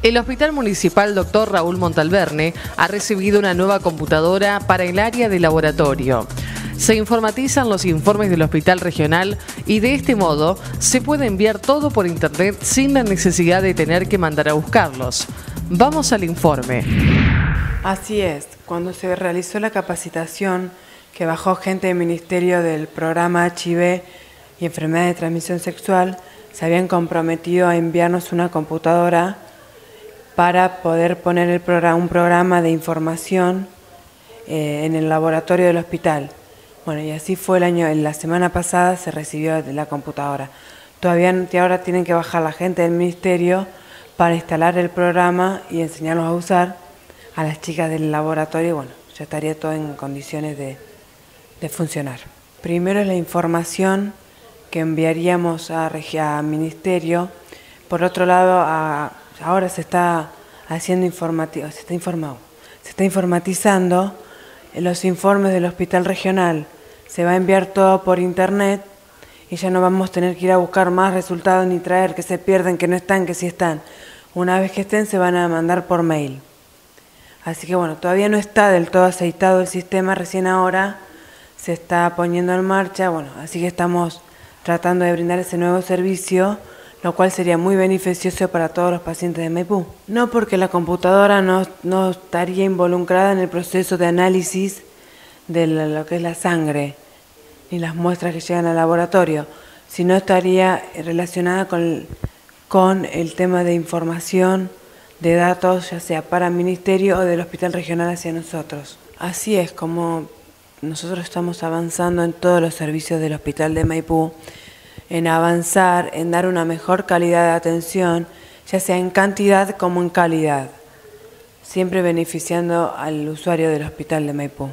El Hospital Municipal Dr. Raúl Montalverne ha recibido una nueva computadora para el área de laboratorio. Se informatizan los informes del hospital regional y de este modo se puede enviar todo por internet sin la necesidad de tener que mandar a buscarlos. Vamos al informe. Así es, cuando se realizó la capacitación que bajó gente del Ministerio del programa HIV y enfermedades de transmisión sexual, se habían comprometido a enviarnos una computadora para poder poner un programa de información eh, en el laboratorio del hospital. Bueno, y así fue el año, la semana pasada se recibió la computadora. Todavía ahora tienen que bajar la gente del ministerio para instalar el programa y enseñarlos a usar a las chicas del laboratorio. Bueno, ya estaría todo en condiciones de, funcionar. Primero es la información que enviaríamos a, ministerio. Por otro lado, ahora se está haciendo informativo, se está informado, se está informatizando los informes del hospital regional. Se va a enviar todo por internet y ya no vamos a tener que ir a buscar más resultados ni traer que se pierden, que no están, que sí están. Una vez que estén se van a mandar por mail. Así que bueno, todavía no está del todo aceitado el sistema, recién ahora se está poniendo en marcha, bueno, así que estamos tratando de brindar ese nuevo servicio lo cual sería muy beneficioso para todos los pacientes de Maipú. No porque la computadora no, no estaría involucrada en el proceso de análisis de lo que es la sangre ni las muestras que llegan al laboratorio, sino estaría relacionada con, con el tema de información de datos, ya sea para el ministerio o del hospital regional hacia nosotros. Así es como nosotros estamos avanzando en todos los servicios del hospital de Maipú en avanzar, en dar una mejor calidad de atención, ya sea en cantidad como en calidad, siempre beneficiando al usuario del hospital de Maipú.